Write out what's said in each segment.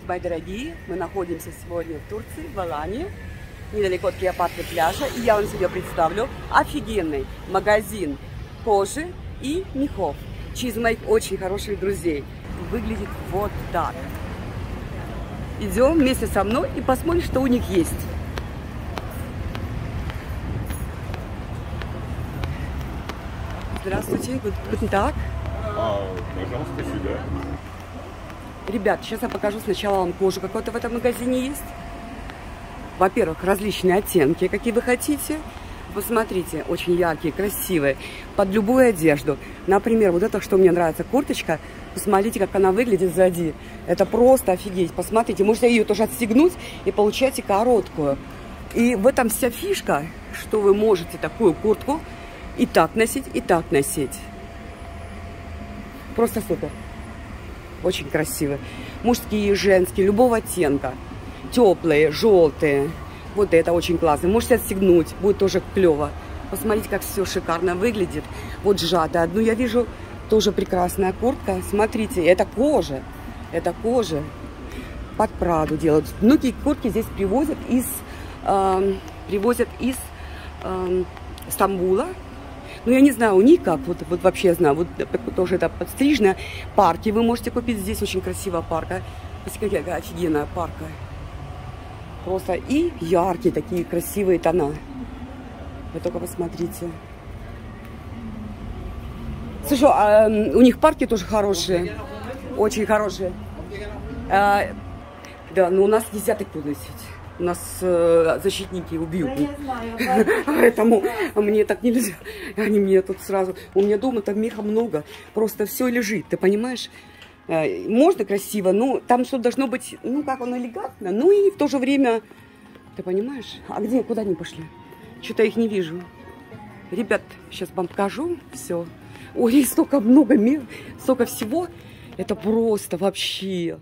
привет, мои дорогие! Мы находимся сегодня в Турции, в Алании, недалеко от Клеопатры пляжа. И я вам себе представлю офигенный магазин кожи и мехов через моих очень хороших друзей. Выглядит вот так. Идем вместе со мной и посмотрим, что у них есть. Здравствуйте, Tag. А, пожалуйста, сюда. Ребят, сейчас я покажу сначала вам кожу, какой-то в этом магазине есть. Во-первых, различные оттенки, какие вы хотите. Посмотрите, очень яркие, красивые, под любую одежду. Например, вот это, что мне нравится, курточка. Посмотрите, как она выглядит сзади. Это просто офигеть. Посмотрите, можете ее тоже отстегнуть и получаете короткую. И в этом вся фишка, что вы можете такую куртку и так носить, и так носить. Просто супер. Очень красивые. Мужские, женские, любого оттенка. Теплые, желтые. Вот это очень классно. Можете отстегнуть, будет тоже клево. Посмотрите, как все шикарно выглядит. Вот сжато. Одну я вижу, тоже прекрасная куртка. Смотрите, это кожа. Это кожа. Под Праду делают. Многие куртки здесь привозят из, э, привозят из э, Стамбула. Ну, я не знаю, у них как, вот, вот вообще я знаю, вот тоже это подстриженная. Парки вы можете купить здесь, очень красивая парка. Посмотрите, какая офигенная парка. Просто и яркие такие красивые тона. Вы только посмотрите. Слушай, а, у них парки тоже хорошие. Очень хорошие. А, да, но у нас нельзя такую носить. Нас э, защитники убьют. Поэтому мне так нельзя. Они мне тут сразу... У меня дома там меха много. Просто все лежит, ты понимаешь? Э, можно красиво, но там что должно быть, ну, как он элегантно, ну и в то же время, ты понимаешь? А где, куда они пошли? Что-то их не вижу. Ребят, сейчас вам покажу все. Ой, столько много мер, столько всего. Это просто вообще.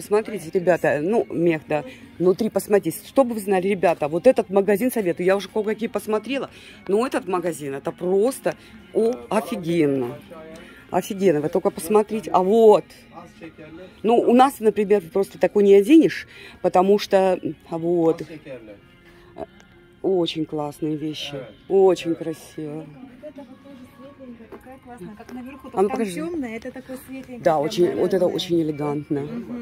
Посмотрите, ребята, ну, мех, да, внутри посмотрите. Чтобы вы знали, ребята, вот этот магазин советую. Я уже кое-какие посмотрела, но этот магазин, это просто о, офигенно. Офигенно, вы только посмотрите. А вот, ну, у нас, например, просто такой не оденешь, потому что, а вот, очень классные вещи, очень красиво. Как наверху, а ну, покажи. темное, это такой светленький. Да, очень, вот это очень элегантно. Угу.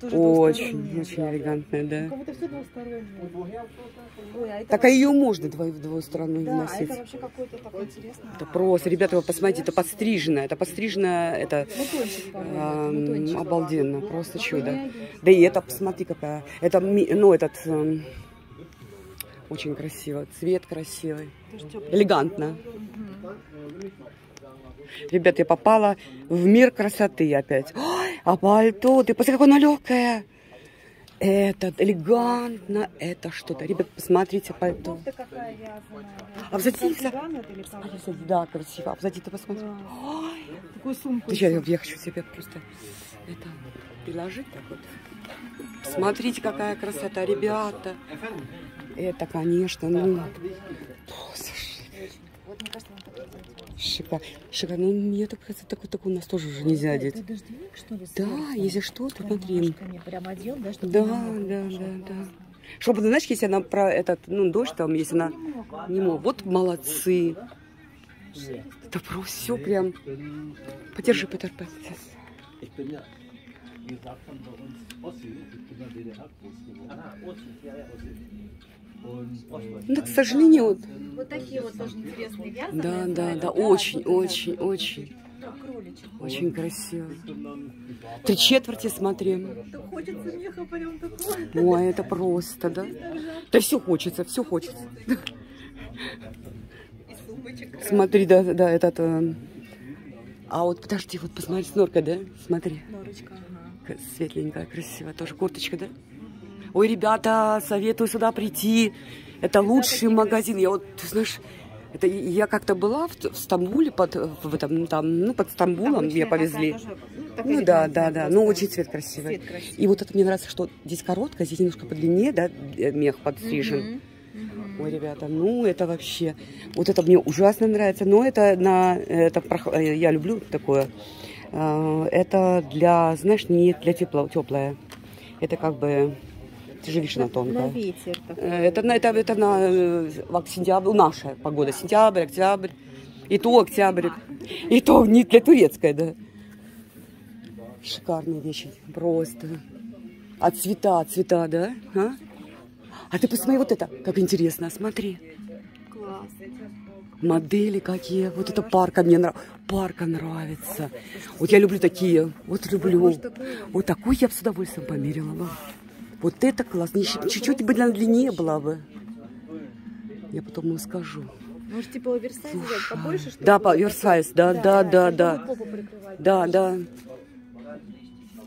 Тоже очень, очень элегантная, да. Как будто все двустороннее. Ой, а так а ее можно двое, в двустороннюю да, носить. это вообще какой-то такой интересный. Это просто, ребята, вы посмотрите, это подстрижено, это подстрижено, это э, обалденно, просто чудо. Да и это, посмотри, какая, это, ну, этот, э, очень красиво, цвет красивый, элегантно. Ребят, я попала в мир красоты опять. Ой, а пальто, ты посмотри, какое оно легкое. Это элегантно, это что-то. Ребят, посмотрите пальто. А взади, взади, да, красиво. А взади ты посмотри. Ой, такую сумку. Сейчас, я хочу себе просто это приложить так вот. Смотрите, какая красота, ребята. Это, конечно, ну, вот, мне кажется, Шикарно. Шикарно. Ну, мне так кажется, такой, такой у нас тоже уже нельзя одеть. Это дождевик, что ли? Да, если что, то смотри. Прям одел, да? Чтобы да, да, да, да. Чтобы, знаешь, если она про этот, ну, дождь там, если она не мог. Вот молодцы. Это просто все прям. Подержи, потерпи. Ну, к сожалению, вот... Вот такие вот тоже интересные вязаные. Да, да, да, очень, очень, очень. Очень красиво. Три четверти смотри. Хочется меха прям такой. Ой, это просто, да? Да все хочется, все хочется. Смотри, да, да, этот... Э, а вот подожди, вот посмотри, снорка, да? Смотри. Светленькая, красивая. Тоже курточка, да? Ой, ребята, советую сюда прийти. Это лучший магазин. Я вот, ты знаешь, это я как-то была в, в Стамбуле, под, в этом, там, ну, под Стамбулом меня повезли. Тоже, ну, ну да, да, да. Ну, очень цвет красивый. цвет красивый. И вот это мне нравится, что здесь короткая, здесь немножко подлиннее, да, э, мех подстрижен. Угу. Ой, ребята, ну это вообще, вот это мне ужасно нравится, но это на, это э, я люблю такое. Э, это для, знаешь, не для тепло, теплое. Это как бы, видишь, она На ветер такой. Э, Это, на- это, это на э, сентябрь, наша погода. Сентябрь, октябрь. И то октябрь. И то не для турецкой, да. Шикарные вещи. Просто. А цвета, цвета, да? А? А ты посмотри вот это, как интересно, смотри. Класс. Модели какие. Вот это парка мне нравится. Парка нравится. Вот я люблю такие. Вот люблю. Вот такую я бы с удовольствием померила бы. Вот это классно. Чуть-чуть бы для- длиннее была бы. Я потом ему скажу. Может, типа оверсайз взять побольше, чтобы... Да, по оверсайз, да, да, да, да. Да, да.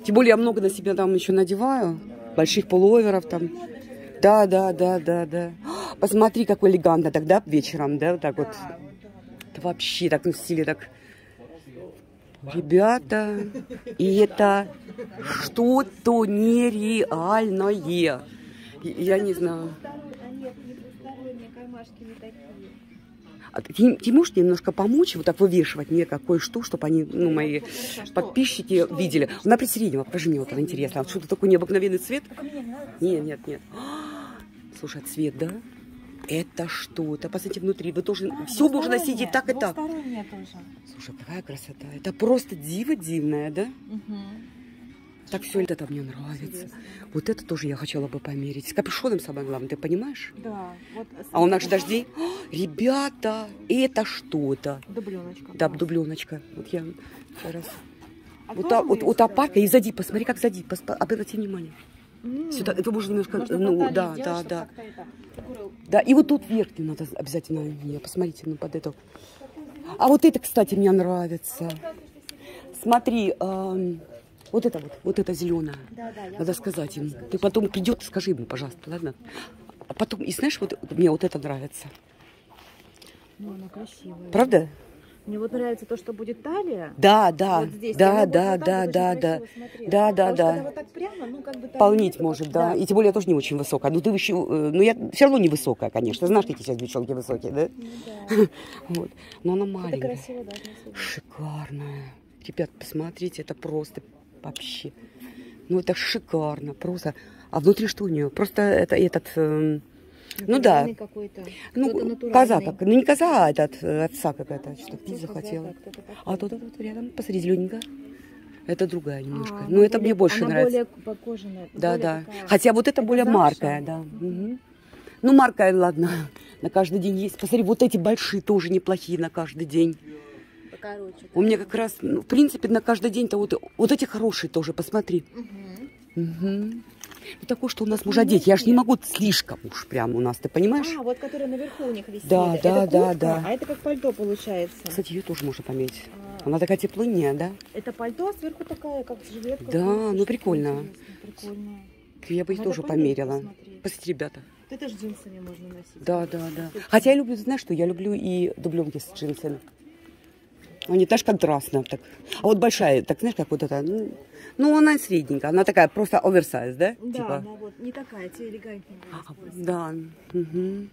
Тем более я много на себя там еще надеваю. Больших пуловеров там. Да, да, да, да, да. Посмотри, какой элегантно тогда вечером, да, вот так вот. Это вообще так ну, в стиле так. Ребята, и это что-то нереальное. Я не знаю. А. А ты, ты можешь немножко помочь вот так вывешивать мне кое-что, чтобы они, ну, мои подписчики видели? На при среднего, покажи мне вот это интересно. Что-то такой необыкновенный цвет? Нет, нет, нет. А, Слушай, цвет, да? Это что-то. Посмотрите внутри. Вы тоже все можно носить и так, и так. Тоже. Слушай, какая красота. Это просто диво дивное, да? Так все это мне нравится. Вот это тоже я хотела бы померить. С капюшоном самое главное, ты понимаешь? Да, вот. А у нас же дожди. О, ребята, это что-то. Дубленочка. Да, дубленочка. Вот я раз. А Вот, та, вот, вот парка, и сзади, посмотри, как сзади, поспа- обрати внимание. М. Сюда, это можно немножко, Можно ну, да, сделать, да, да. это, Да, и вот тут верхнюю надо обязательно мне, посмотрите, ну, под эту. А вот это, кстати, мне нравится. Смотри, ам, вот это вот, вот это зеленое. Да, да, я Надо сказать ему. Ты потом придет, скажи ему, пожалуйста, ладно? А потом, и знаешь, вот мне вот это нравится. Ну, она красивая. Правда? Мне вот нравится то, что будет талия. Да, да, вот здесь. да, да, вот да, да, да. красиво. Да, да, что да. когда вот так прямо, ну, как бы талия Полнить нет, может, да. И тем более я тоже не очень высокая. Ну, ты еще, э, ну, я все равно не высокая, конечно. Знаешь, какие сейчас девчонки высокие, да? Ну, да. Вот. Но она Это маленькая. красиво даже на себя. Шикарная. Ребят, посмотрите, это просто вообще. Ну, это шикарно, просто. А внутри что у нее? Просто это этот... эм, ну да. Ну, коза как. Ну, не коза, а этот, э, овца какая-то. Что-то Кто-то не захотела. А тут вот рядом, посмотри, зелененькая. Это другая немножко. А, ну, она это мне более- больше она нравится. более покоженная. Да, более да. такая- Хотя вот это, Это более замша? маркая, да. Мгм. Ну, маркая, ладно. На каждый день есть. Посмотри, вот эти большие тоже неплохие на каждый день. Покороче. У меня как раз, ну, в принципе, на каждый день-то вот, вот эти хорошие тоже, посмотри. Мгм. Мгм. Ну, такое, что у нас можно одеть. Я ж не могу слишком уж прям у нас, ты понимаешь? А, вот которые наверху у них висит. Да, Это да, да, куртка, да. А это как пальто получается. Кстати, ее тоже можно померить. А, Она такая теплынная, да? Это пальто, а сверху такая, как жилетка. Да, Слушай, ну, прикольно. Прикольно. Я бы их Надо тоже померила. посмотреть. Посмотрите, ребята. Это с джинсами можно носить. Да, да, да. Хотя я люблю, знаешь что, я люблю и дубленки с джинсами. Они, знаешь, контрастно так. А вот большая, так знаешь, как вот эта, ну, ну она средненькая, она такая просто оверсайз, да? Да, Типа. она вот не такая, те элегантнее. А, Да. мгм.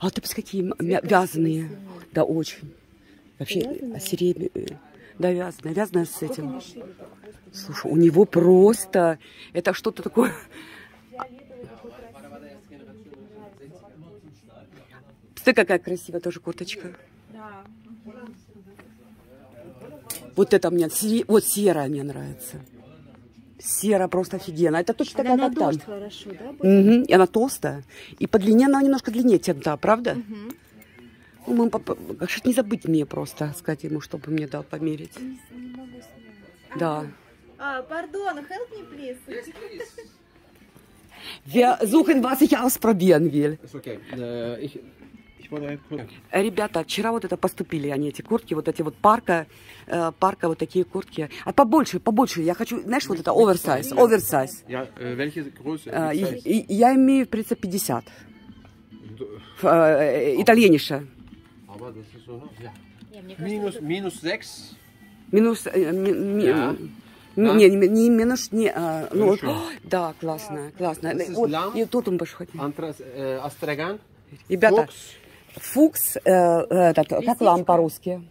А вот ты посмотри, какие Цвет вязаные. красивый. Да, очень. Вообще, Вязаная? серебряная. Да, вязаная, вязаная с этим. шили. Слушай, у него просто, это что-то такое. Смотри, какая красивая тоже курточка. Да. Вот это мне, вот серая мне нравится. Серая просто офигенно. Это точно Она такая, как там. хорошо, да? будет? Мгм, И она толстая. И по длине она немножко длиннее, чем та, правда? Мгм. Ну, мы поп- как не забыть мне просто сказать ему, чтобы мне дал померить. Не, не могу снять. Да. А, пардон, help me, please. Wir suchen, was ich ausprobieren will. Okay. Äh, ich, Э, Ребята, вчера вот это поступили они, эти куртки, вот эти вот парка, э, парка вот такие куртки. А побольше, побольше. Я хочу, знаешь, вот это оверсайз, оверсайз. Größe? Э, Я имею, в принципе, 50. Du- Э, кажется, Minus, minus 6. Минус... э, ми- ми- Да. м, Да. Не, не, не минус, не... а, ну, вот, да, классно, классно. Вот, и тут он äh, Astragan. Ребята, Fuchs. Фукс, э, этот, как лам по-русски?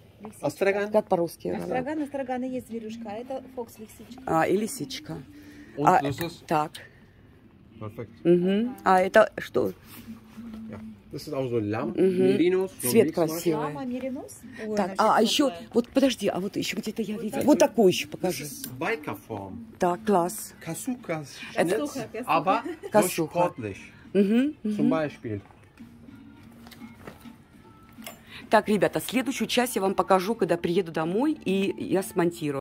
Astragan. Как по-русски? Астраган, астрагана есть зверюшка, а это фокс лисичка. А, и лисичка. А, так. perfekt. Мгм. А это что? Ja. Das ist auch so ein Lamm. Merinos. So ein Цвет красивый. Мама Меринос? Ой, Так, а, а еще, вот подожди, а вот еще где-то я видела. Вот такой еще покажи. Bikerform. Так, класс. Kasuka. Это- косуха. Aber. Мгм. Zum Beispiel. Так, ребята, следующую часть я вам покажу, когда приеду домой и я смонтирую.